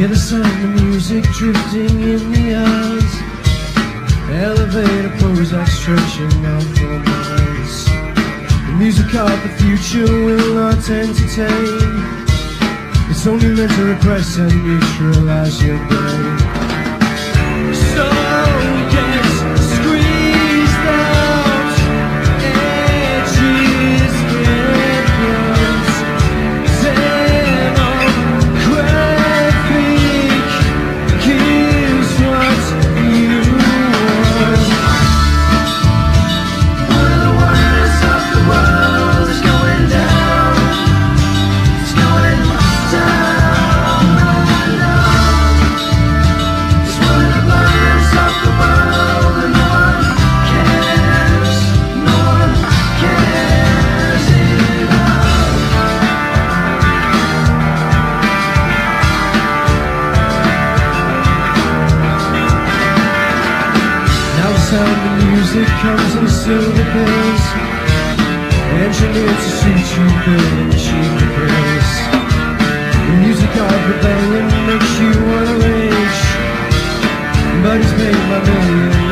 Hear the sound of music drifting in the eyes. Elevator pose like stretching out for miles. The music of the future will not entertain. It's only meant to repress and neutralize your brain. to the biz Engineered to suit you, build and achieve the biz The music of rebellion makes you wanna rage But it's made by millions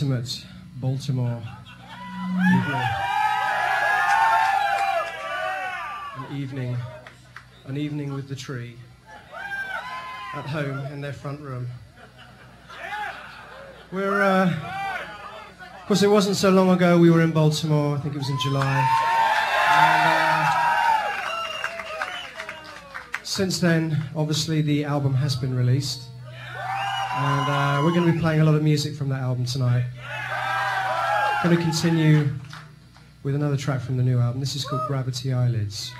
intimate Baltimore evening. An evening, an evening with the tree at home in their front room. We're, uh, of course, it wasn't so long ago we were in Baltimore. I think it was in July. And, uh, since then, obviously, the album has been released. And uh, we're going to be playing a lot of music from that album tonight. Going to continue with another track from the new album. This is called Gravity Eyelids.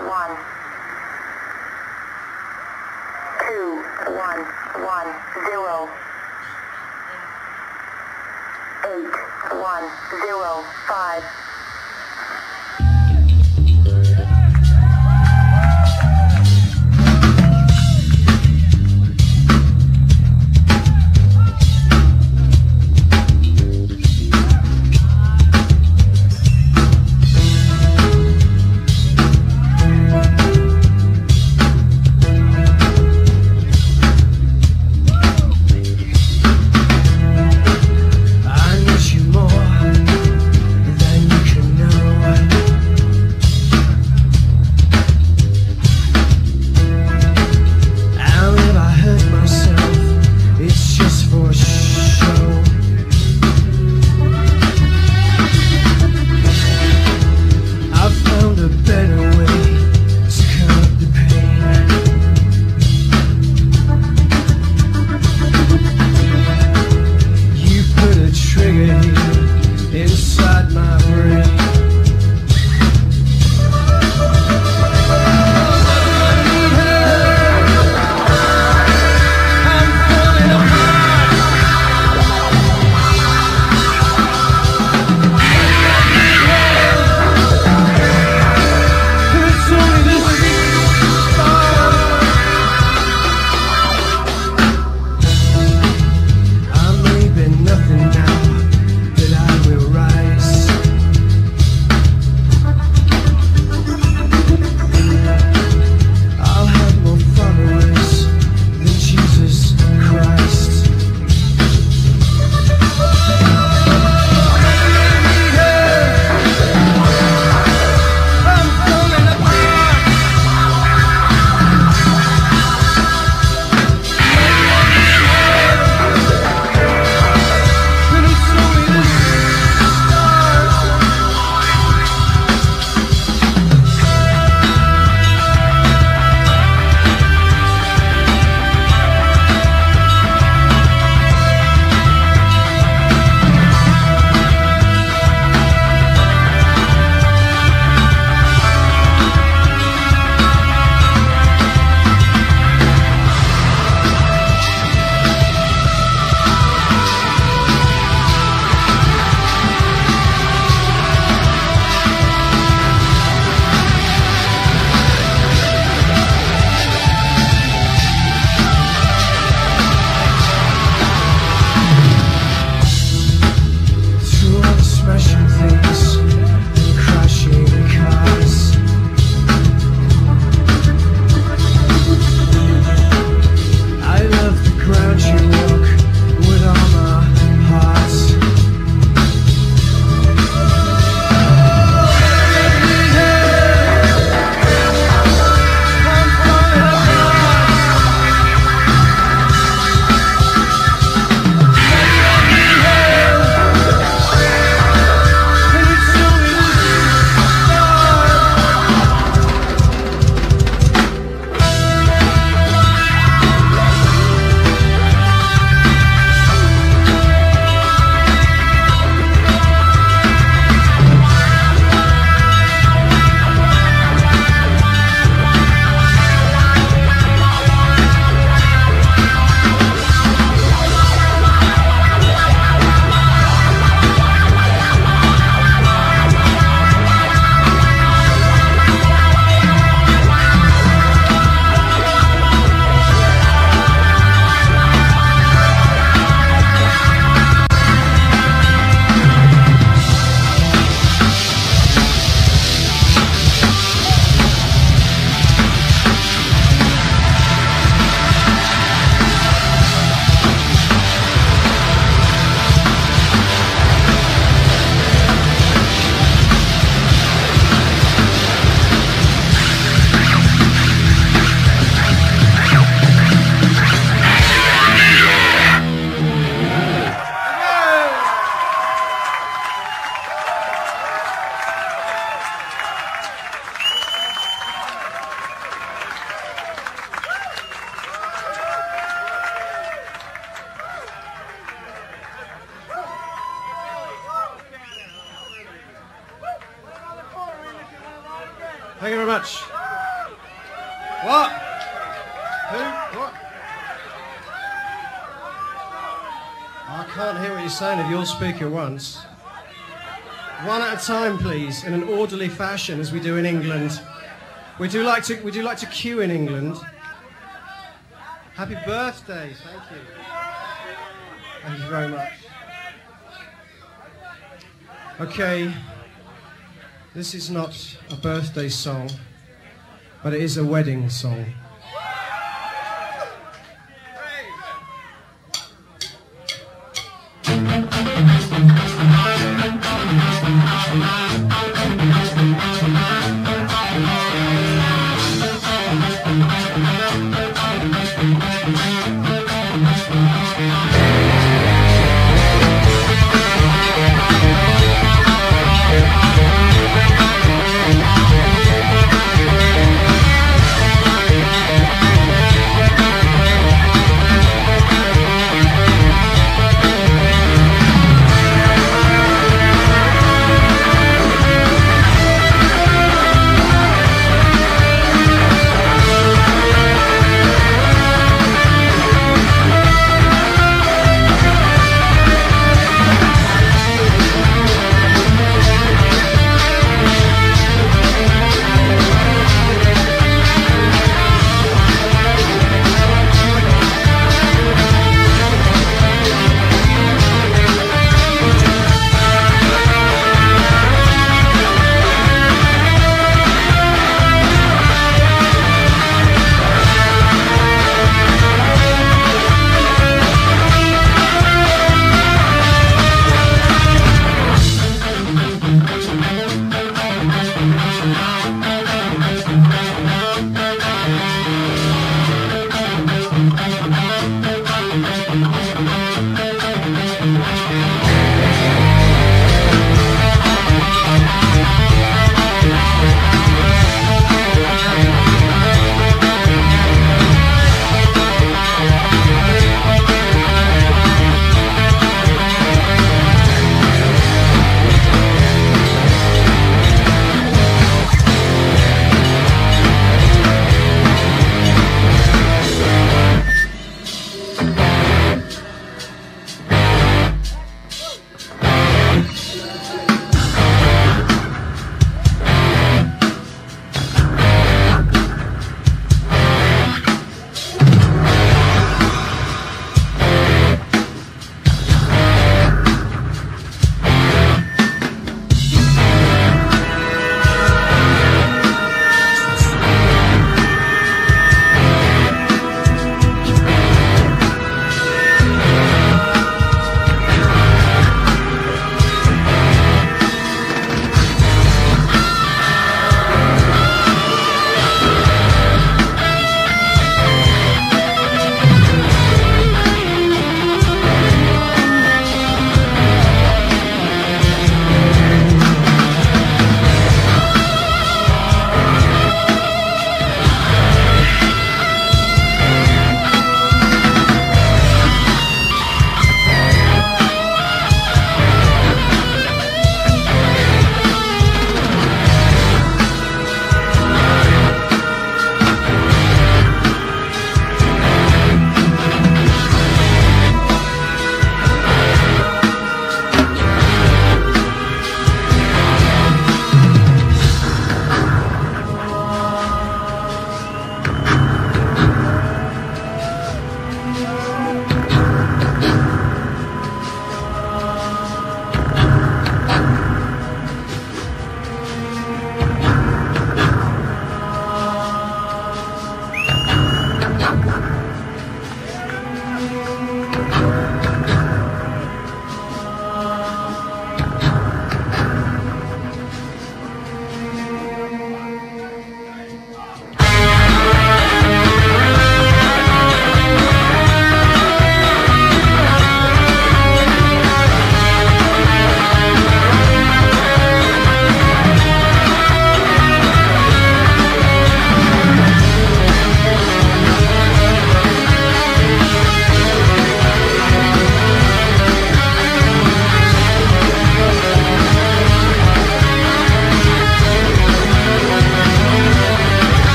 One. Two. One. One. Zero. Eight. One. Zero. Five saying if you all speak at once. One at a time, please, in an orderly fashion, as we do in England. We do like to we do like to queue in England. Happy birthday! Thank you. Thank you very much. Okay, this is not a birthday song, but it is a wedding song.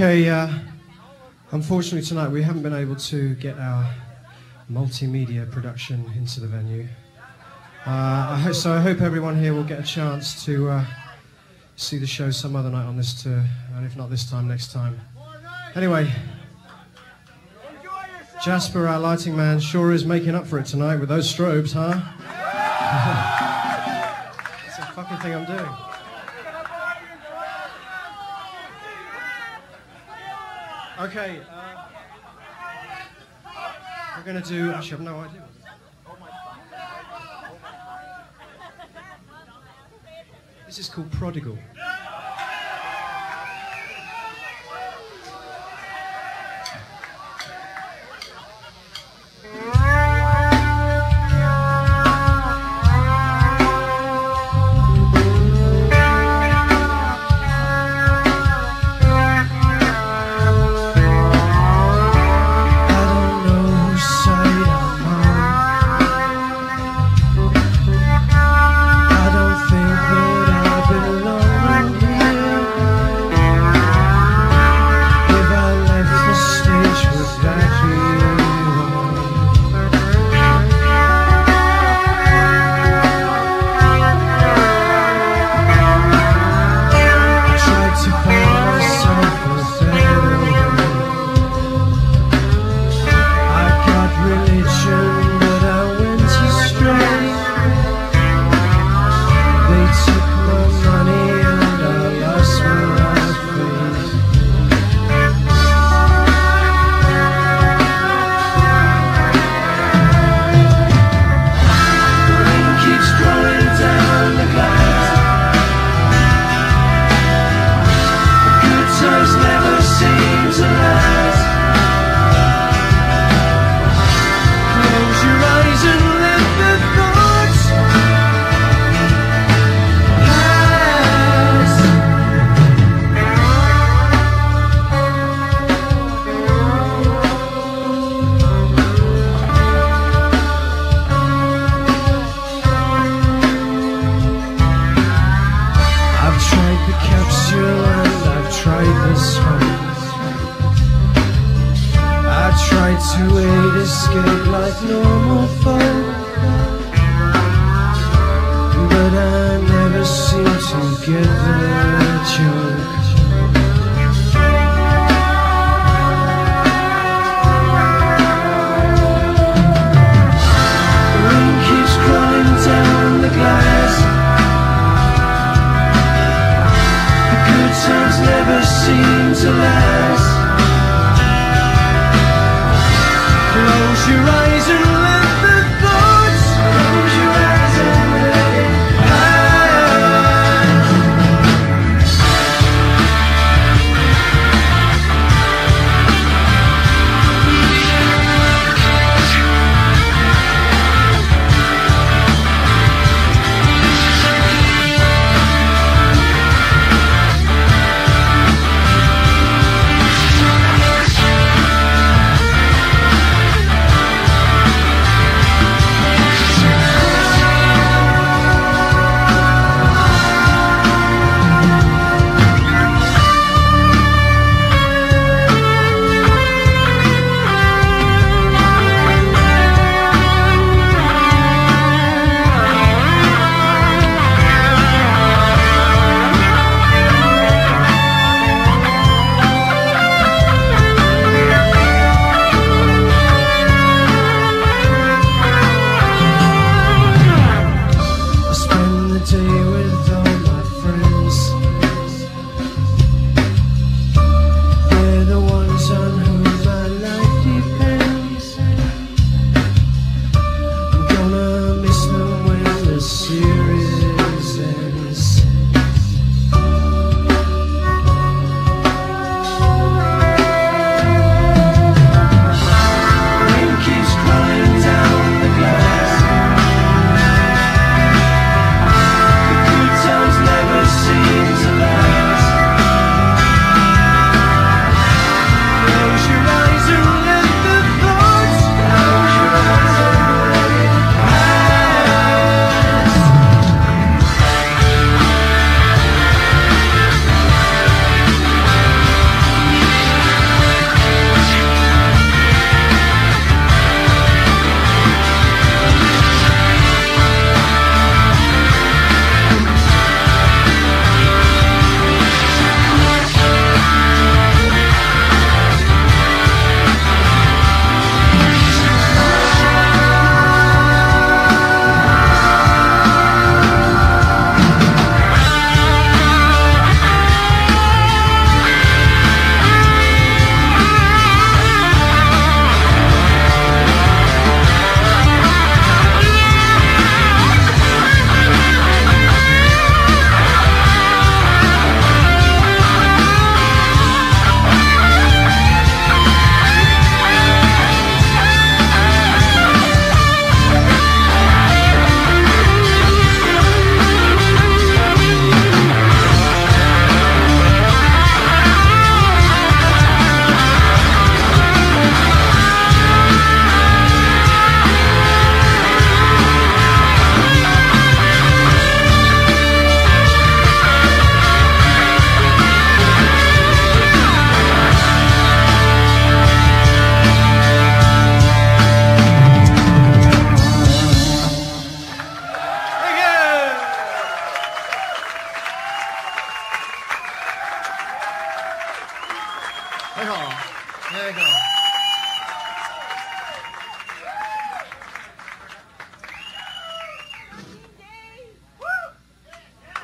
Okay, uh, unfortunately tonight we haven't been able to get our multimedia production into the venue. Uh, I so I hope everyone here will get a chance to uh, see the show some other night on this tour, and if not this time, next time. Anyway, Jasper, our lighting man, sure is making up for it tonight with those strobes, huh? gosh, I have no idea. This is called Prodigal.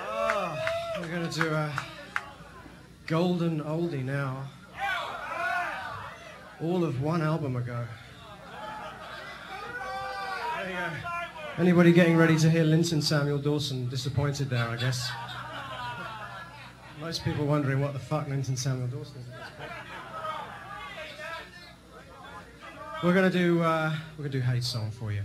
Oh, we're going to do a golden oldie now. All of one album ago. There you go. Anybody getting ready to hear Linton Samuel Dawson disappointed there, I guess. Most people wondering what the fuck Linton Samuel Dawson is We're gonna do uh, we're gonna do hate song for you.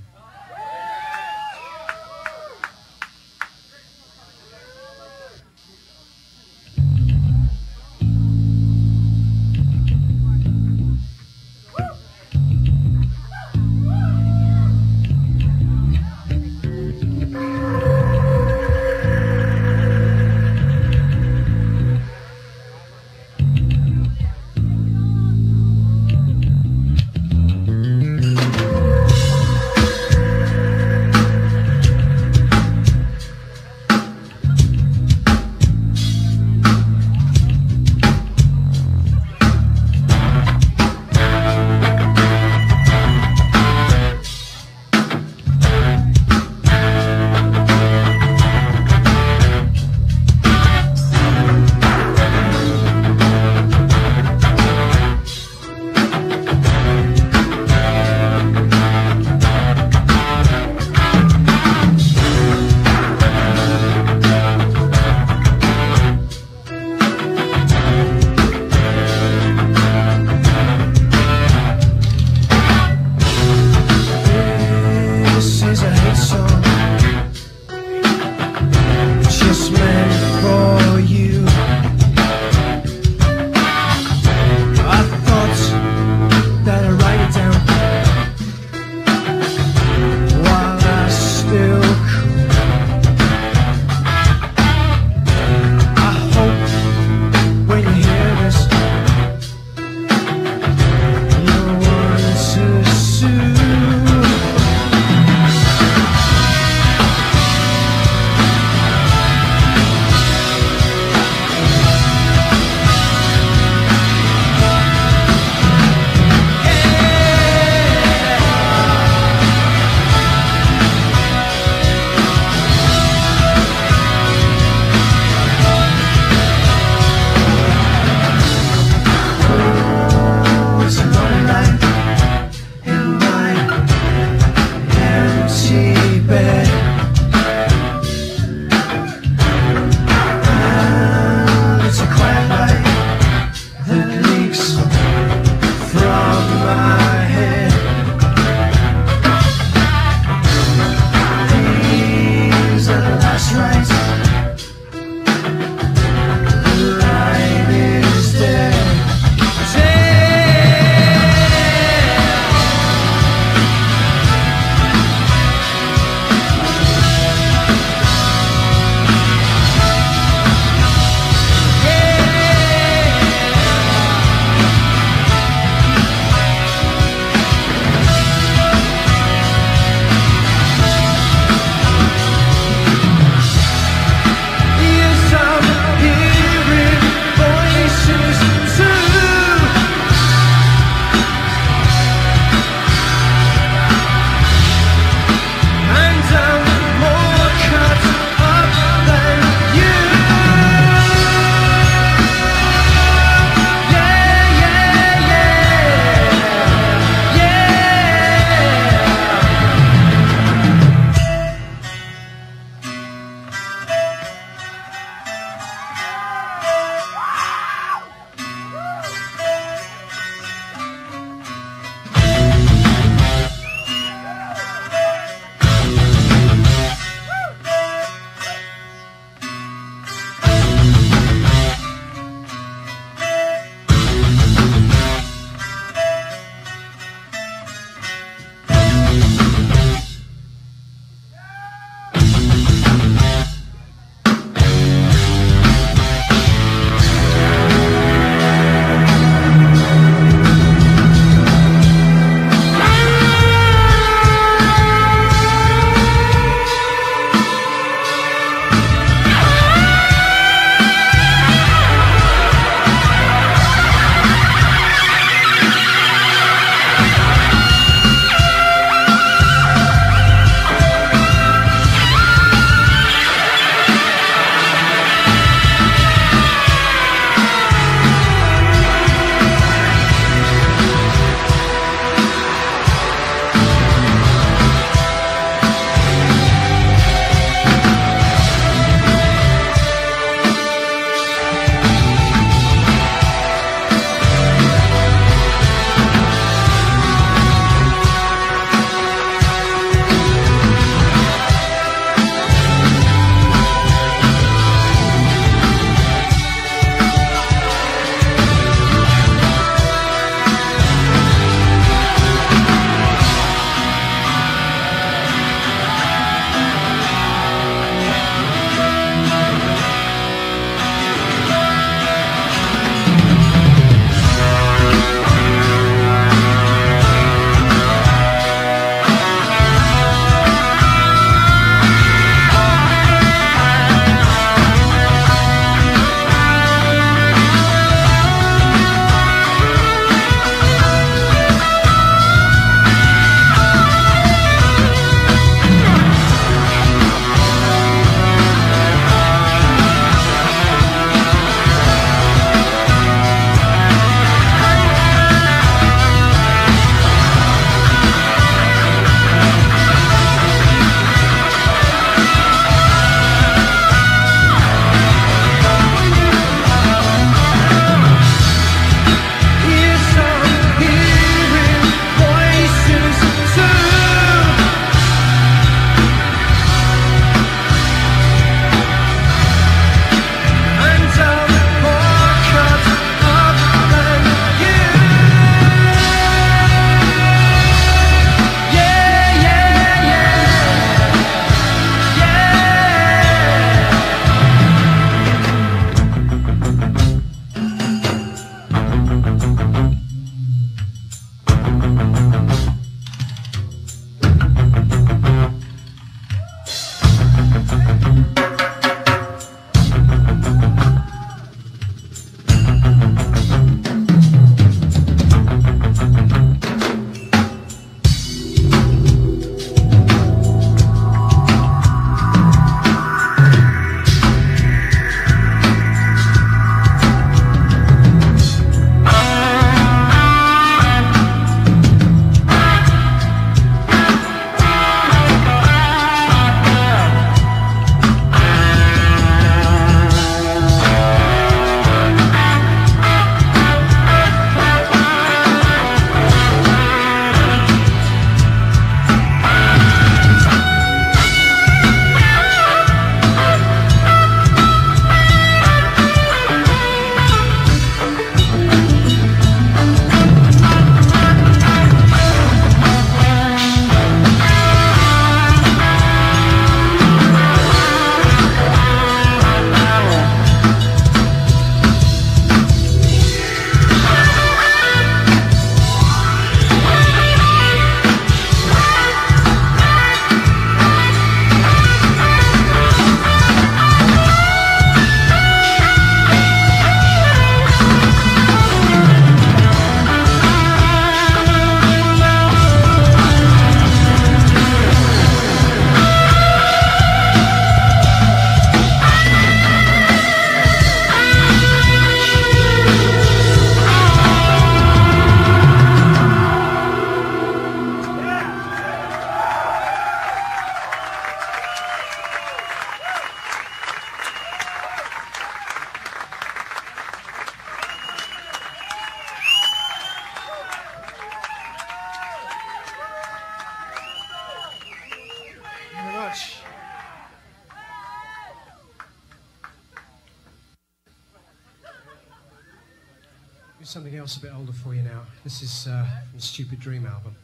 Else a bit older for you now. This is uh, from the Stupid Dream album.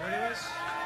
Ready, Wes? Stranded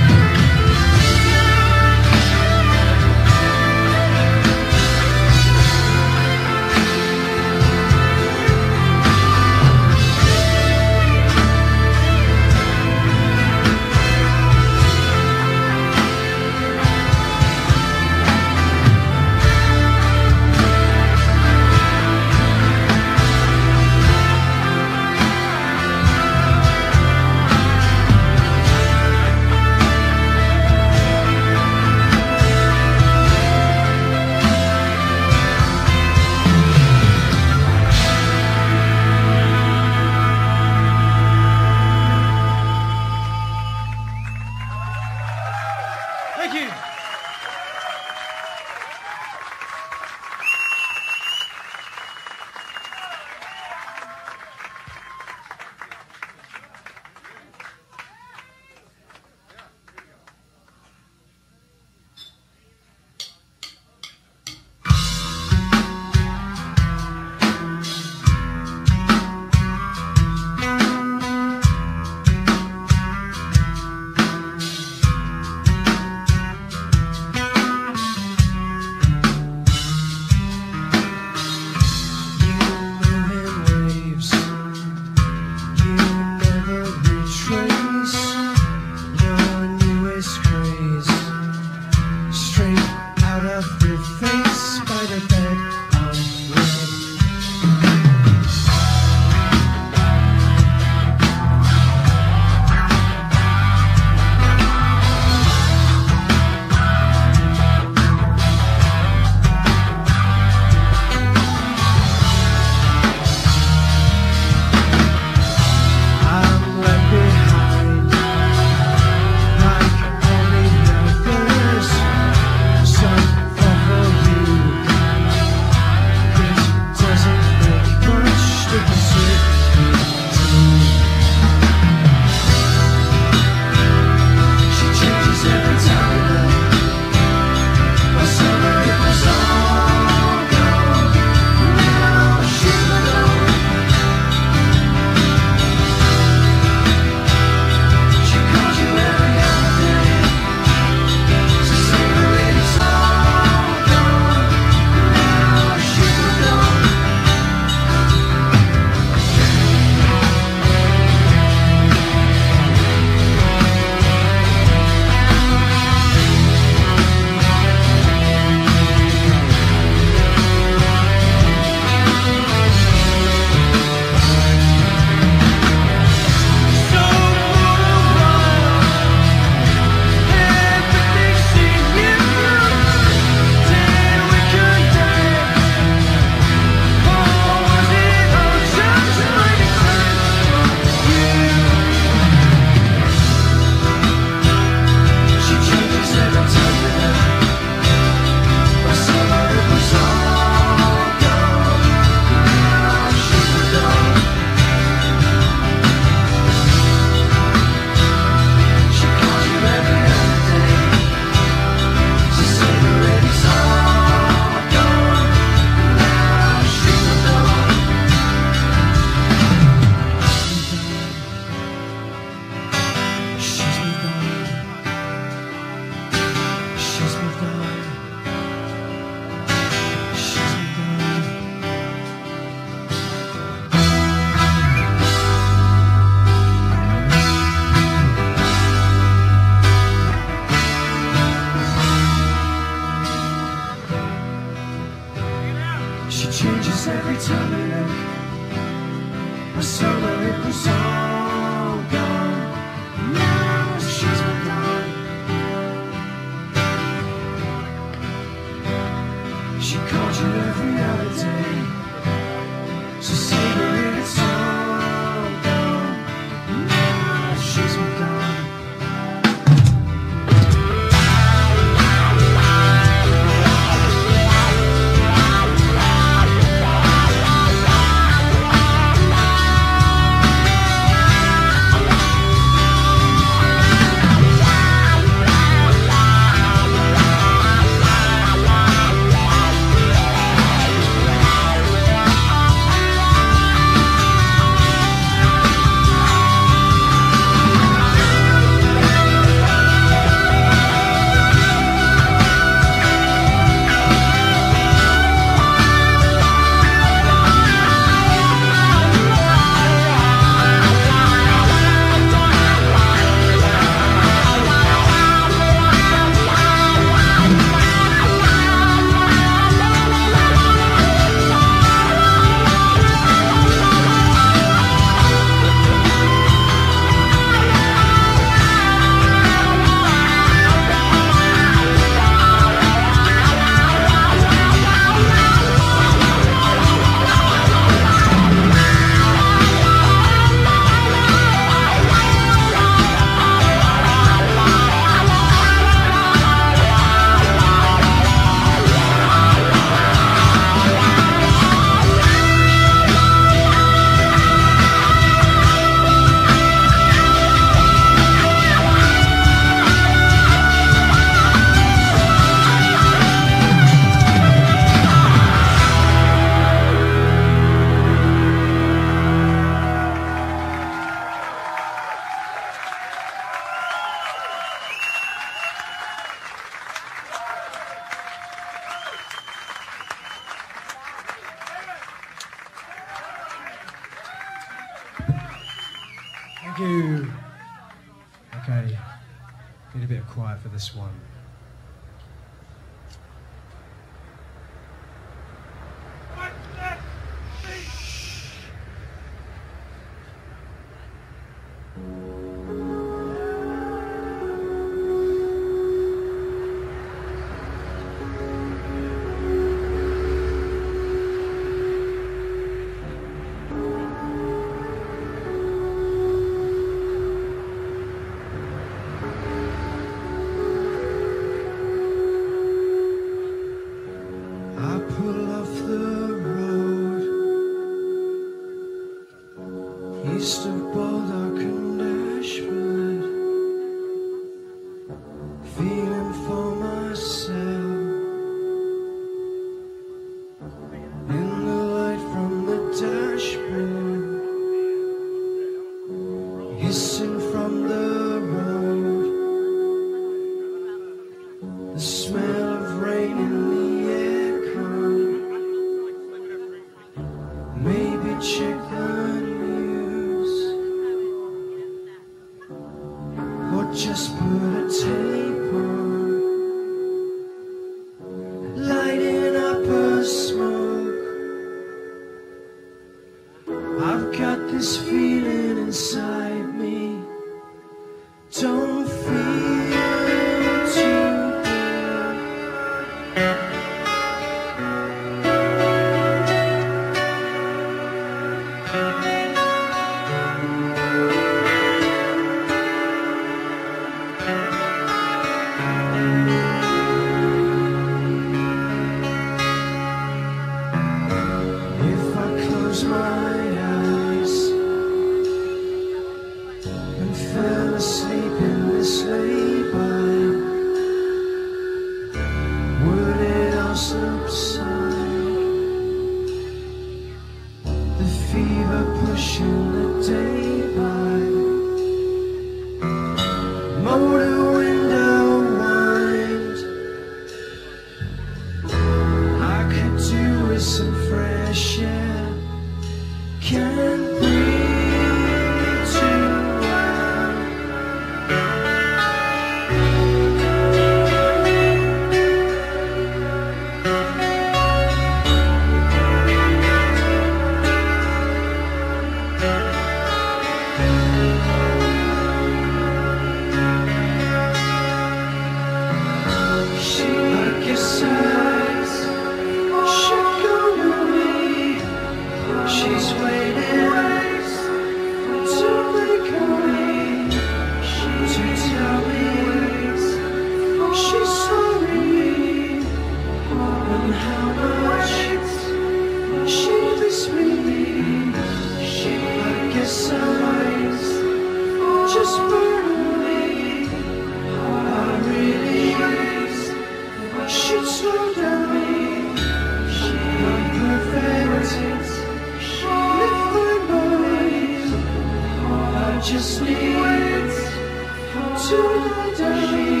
To the dream.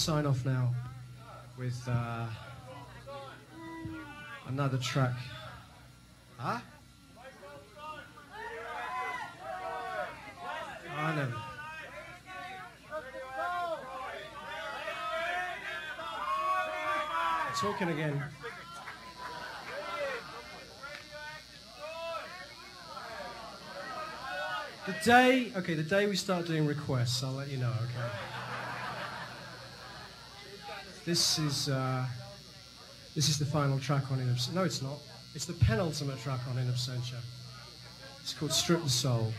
sign off now with uh, another track. Huh? I. Talking again. The day, okay, the day we start doing requests, I'll let you know, okay? This is uh, this is the final track on In Absentia. No, it's not. It's the penultimate track on In Absentia. It's called Strip the Soul.